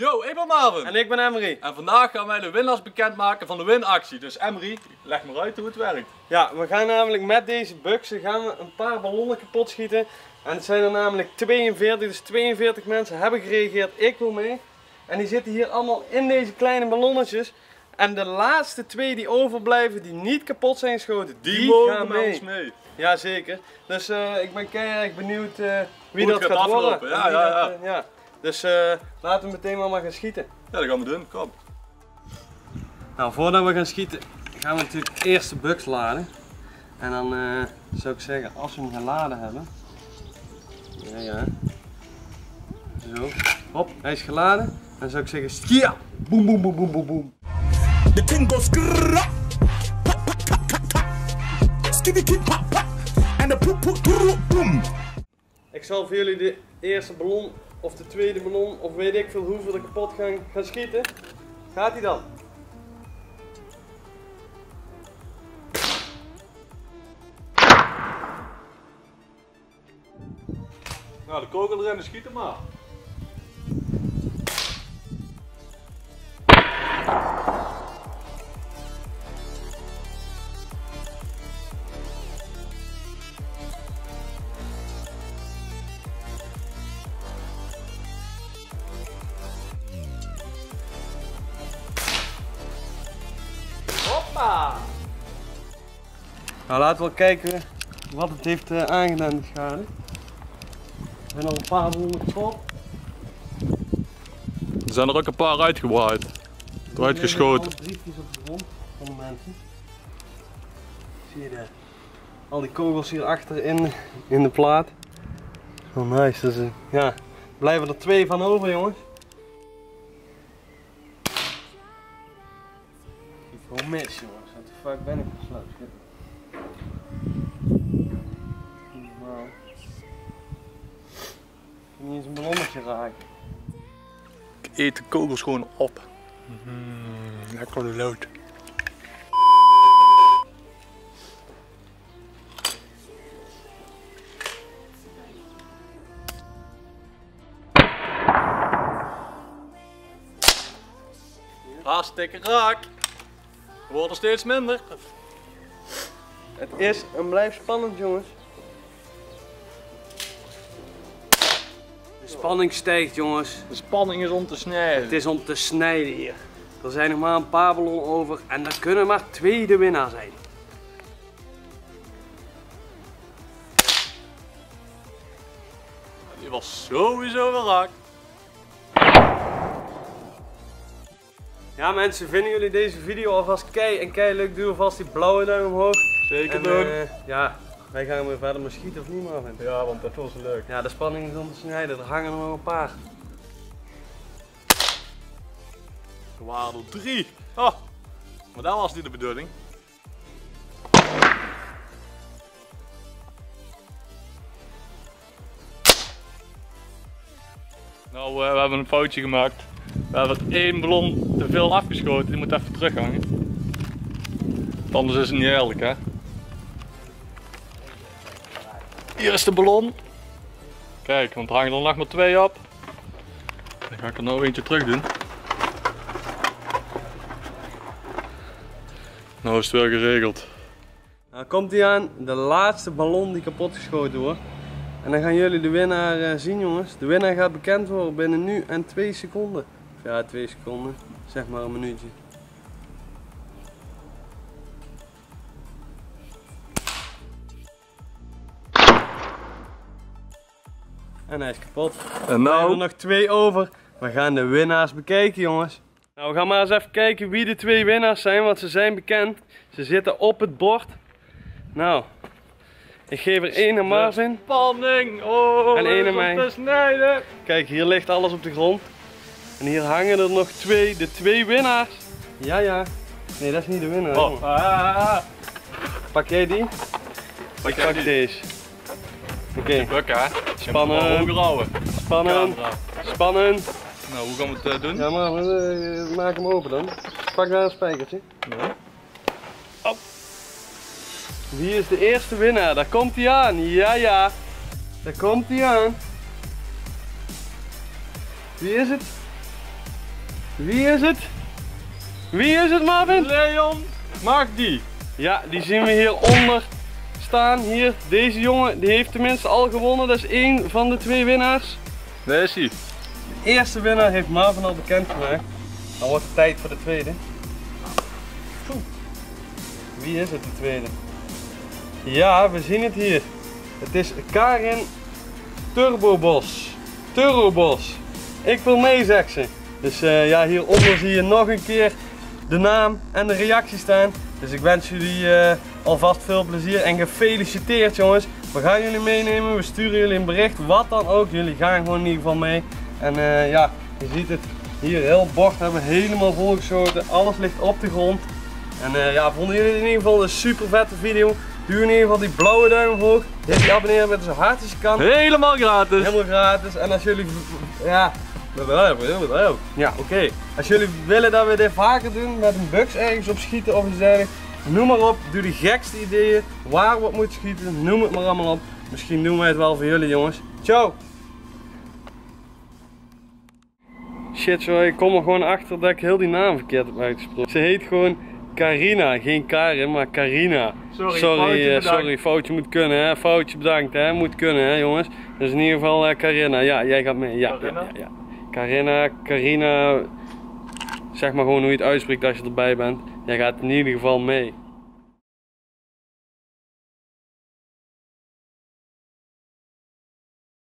Yo, ik ben Marvin. En ik ben Emery. En vandaag gaan wij de winnaars bekendmaken van de winactie. Dus Emery, leg maar uit hoe het werkt. Ja, we gaan namelijk met deze buksen gaan we een paar ballonnen kapot schieten. En het zijn er namelijk 42, dus 42 mensen hebben gereageerd, ik wil mee. En die zitten hier allemaal in deze kleine ballonnetjes. En de laatste twee die overblijven, die niet kapot zijn geschoten, die, mogen gaan met mee. ons mee. Jazeker. Dus eh, ik ben keihard benieuwd eh, wie dat gaat, gaat worden. Ja, ja, dat, ja. eh, ja. Dus eh, laten we meteen maar, maar gaan schieten. Ja, dat gaan we doen. Kom. Nou, voordat we gaan schieten, gaan we natuurlijk eerst de buks laden. En dan eh, zou ik zeggen, als we hem geladen hebben. Ja, ja. Zo. Hop, hij is geladen. Dan zou ik zeggen, skia! Boem, boem, boem, boem, boem, boem. The thing goes pa. And the poop, poop, poop, boom. Ik zal voor jullie de eerste ballon, of de tweede ballon, of weet ik veel hoeveel er kapot gaan, gaan schieten. Gaat hij dan? Nou, de kogel erin, schieten maar. Nou, laten we kijken wat het heeft eh, aangedaan, die schade. Er zijn al een paar ballonnen kapot. Er zijn er ook een paar uitgebreid. Eruit geschoten. Alle briefjes op de grond van de mensen. Zie je daar? Al die kogels hier achter in, in de plaat. Oh nice, dus, eh, ja. Blijven er twee van over jongens. Ik gewoon mis jongens, wat de fuck ben ik gesloten? Niet eens een ballonnetje raken. Ik eet de kogels gewoon op. lekker lood. Hartstikke raak. We worden steeds minder. Het is en blijft spannend, jongens. Spanning stijgt, jongens. De spanning is om te snijden. Het is om te snijden hier. Er zijn nog maar een paar ballonnen over en er kunnen maar twee de winnaar zijn. Die was sowieso wel raak. Ja mensen, vinden jullie deze video alvast kei en kei leuk? Doe alvast die blauwe duim omhoog. Zeker En, doen. eh, ja, wij gaan weer verder maar schieten of niet Marvin? Ja, want dat was leuk. Ja, de spanning is om te snijden. Er hangen er nog een paar. Er waren er drie. Oh, maar dat was niet de bedoeling. Nou, eh, we hebben een foutje gemaakt. We hebben één ballon te veel afgeschoten, die moet even terughangen. Want Anders is het niet eerlijk, hè? Hier is de ballon. Kijk, want er hangen er nog maar twee op. Dan ga ik er nou eentje terug doen. Nou is het weer geregeld. Nou komt hij aan, de laatste ballon die kapot geschoten wordt. En dan gaan jullie de winnaar eh, zien jongens. De winnaar gaat bekend worden binnen nu en twee seconden. Of ja, twee seconden. Zeg maar een minuutje. En hij is kapot. En Er zijn er nou, nog twee over. We gaan de winnaars bekijken, jongens. Nou, we gaan maar eens even kijken wie de twee winnaars zijn, want ze zijn bekend. Ze zitten op het bord. Nou, ik geef er één aan Marvin. spanning! Oh, En één er aan mij. te snijden! Kijk, hier ligt alles op de grond. En hier hangen er nog twee, de twee winnaars. Ja, ja. Nee, dat is niet de winnaar. Oh, ah, Pak jij die? Pak Ik jij pak die? deze. Oké, houden. spannend, Camera. spannend. Nou, hoe gaan we het eh, doen? Ja, maar eh, maak hem open dan. Pak daar een spijkertje. Ja. Op. Wie is de eerste winnaar? Daar komt hij aan. Ja, ja. Daar komt hij aan. Wie is het? Wie is het? Wie is het Marvin? Leon Magdi. Ja, die zien we hieronder staan. Hier, deze jongen, die heeft tenminste al gewonnen. Dat is één van de twee winnaars. Daar is hij. De eerste winnaar heeft Marvin al bekendgemaakt. Dan wordt het tijd voor de tweede. Wie is het, de tweede? Ja, we zien het hier. Het is Karin Turbobos. Turbobos. Ik wil mee, zegt ze. Dus eh, ja, hieronder zie je nog een keer de naam en de reactie staan. Dus ik wens jullie eh, alvast veel plezier en gefeliciteerd jongens. We gaan jullie meenemen, we sturen jullie een bericht, wat dan ook. Jullie gaan gewoon in ieder geval mee. En eh, ja, je ziet het hier heel bord hebben we helemaal volgeschoten. Alles ligt op de grond. En eh, ja, vonden jullie het in ieder geval een super vette video? Doe in ieder geval die blauwe duim omhoog. Hit die abonneren met zo hard als je kan. Helemaal gratis. Helemaal gratis. En als jullie, ja, ja oké. Als jullie willen dat we dit vaker doen, met een bugs ergens op schieten of iets dergelijks, noem maar op. Doe de gekste ideeën, waar we op moeten schieten, noem het maar allemaal op. Misschien doen wij het wel voor jullie jongens. Ciao! Shit zo, ik kom er gewoon achter dat ik heel die naam verkeerd heb uitgesproken. Ze heet gewoon Carina, geen Karin, maar Carina. Sorry, sorry, foutje eh, sorry, foutje moet kunnen hè, foutje bedankt hè, moet kunnen hè jongens. Dus in ieder geval eh, Carina, ja jij gaat mee. Ja, Carina? ja, ja, ja. Carina, Carina, zeg maar gewoon hoe je het uitspreekt als je erbij bent. Jij gaat in ieder geval mee.